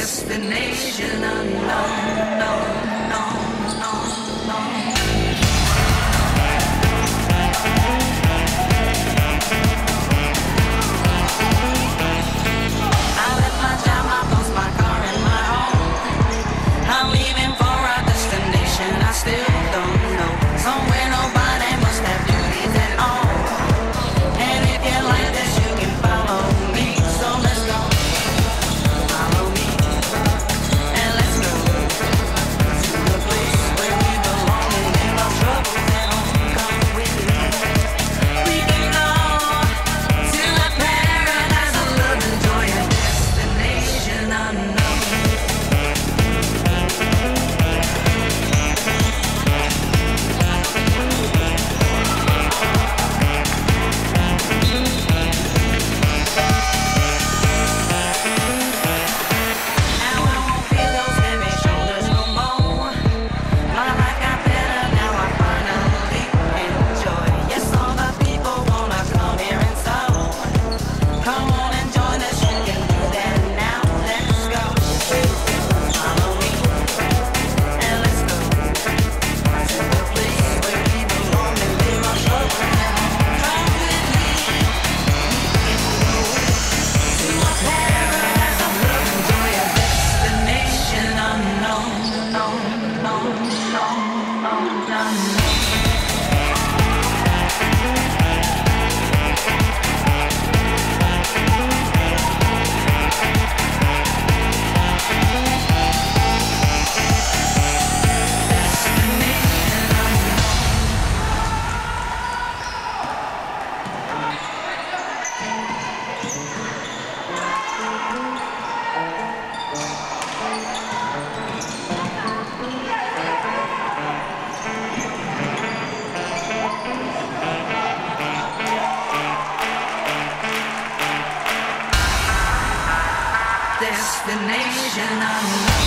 Destination unknown, Destination unknown.